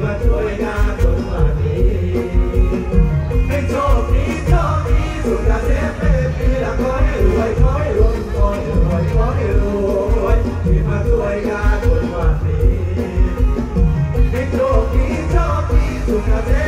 มาช่วยงานสวัสดีให้โชคดีโชคดีสุขเกษมเป็นปีละขอให้รวยขอใรวยขอใรวยขอใรวยที่มาช่วยงานสวัสดีให้โชคดีโชคดีสุขเกษม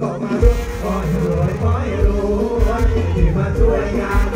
ก็มาด้วยขอให้รวยขอให้รวยที่มาช่วยงาน